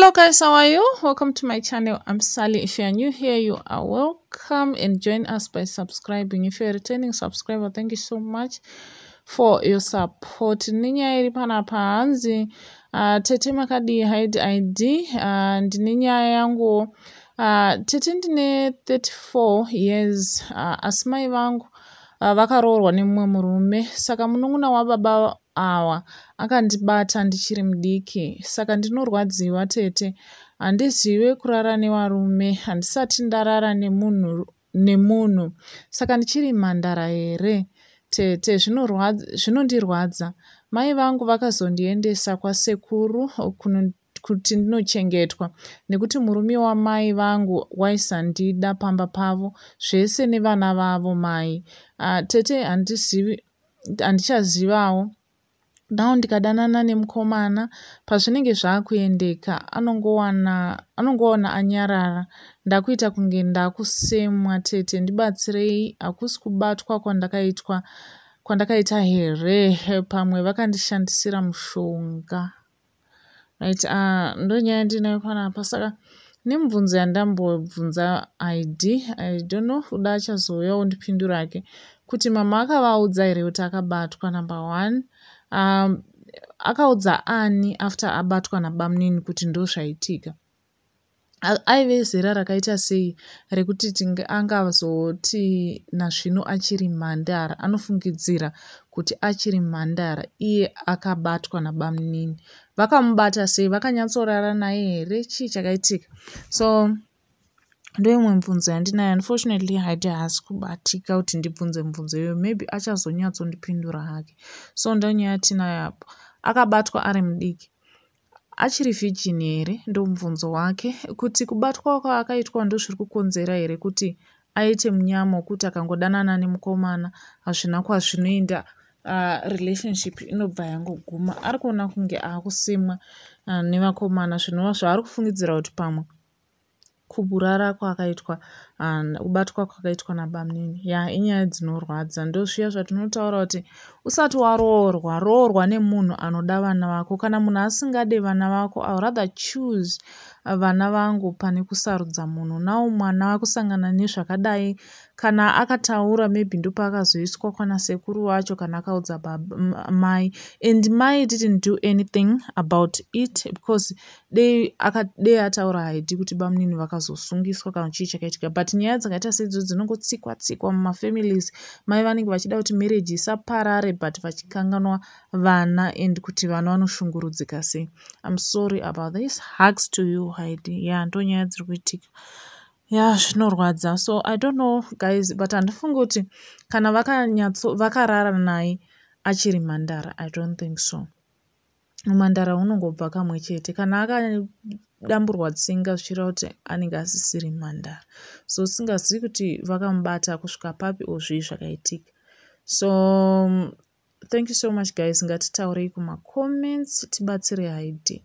hello guys. How are you? Welcome to my channel. I'm sally. If you are new here you are welcome and join us by subscribing. If you're a returning subscriber thank you so much for your support. Nenyaya iri panapa hanzi uh, tete makadi hide id uh, ndine nyaya yangu uh, tete ndine 34 years. Uh, asi mai vangu uh, vakaroorwa nemumwe murume. Saka munun'una wababa awa akandibata ndichiri mudiki. Saka ndinorwadziwa tete. Handizive kurara nevarume handisati ndarara nemunhu nemunhu. Saka ndichiri mhandara here? Tete zvinondirwadza. Mai vangu vakazondiendesa kwasekuru kuti ndinochengetwa nekuti murume wamai vangu waisandida pamba pavo zvese nevana vavo mai. Uh, tete handichazivawo now ndikadanana nemukomana pazvinenge zvaakuendeka anongowana anongoona anyarara. Ndakuita kunge ndakusemwa tete ndibatsirei hakusi kubatwa kwandakaitwa kwandakaita here? Pamwe vakandishandisira mushonga. Right uh, ndonyaya ndinayo panapa saka nemubvunzo yandambobvunza id i don't know uda achazouyawo ndipindurake kuti mama akavaudza here kuti akabatwa number one? Um, akaudza ani after abatwa nabamunini kuti ndo zvaitika aive zera rakaita sei rekuti angazoti nazvino achiri mhandara anofungidzira kuti achiri mhandara iye akabatwa nabamunini vakamubata sei vakanyatsorara naye here? Chii chakaitika? So ndoimwe mibvunzo yandinayo. Unfortunately haiti haasi kubatika kuti ndibvunze mibvunzo iyoyo maybe achazonyatsondipindura hake. So ndonyaya tinayo apo akabatwa ari mudiki achiri vhijini here ndomubvunzo wake. Kuti kubatwa kwaakaitwa ndo zviri kukonzera here kuti aite munyama wekuti akangodanana nemukomana hazvina kwazvinoenda. Uh, relationship inobva yangoguma. Ari kuona kunge aakusimwa uh, nevakomana. Zvinova zvaari kufungidzira kuti pamwe kuburara kwakaitwa kubatwa uh, kwakaitwa nabamunini ya inyaya dzinorwadza. Ndo zviya zvatinotaura kuti usati waroorwa roorwa nemunhu anoda vana vako. Kana munhu asingade vana vako iw rather choose vana vangu pane kusarudza munhu. Nawo mwana akusangana nezvakadai. Kana akataura maybe ndopaakazoiswa kwana sekuru vacho kana akaudza mai. And mai didn't do anything about it because dei ataura haidi kuti bamunini vakazosungiswa kana chii chakaitika but nyaya dzakaita seidzo dzinongotsikwa tsikwa mumafamilies mai vanenge vachida kuti marriage isaparare but vachikanganwa vana and kuti vana vanoshungurudzika sei. Im sorry about this. Hugs to you haidi ya yeah, ndo nyaya dziri kuitika. Ya yeah, zvinorwadza. So i don't know guys but handifungi kuti kana vakarara vaka naye achiri mhandara i don't think so mumhandara unongobva kamwe chete. Kana akadamburwa tsinga zvichireva kuti anenge asisiri mhandara so singazivi kuti vakamubata kusvika papi ozvii zvakaitika. So thank you so much guys. Ngatitaurei kumacomments tibatsire haidi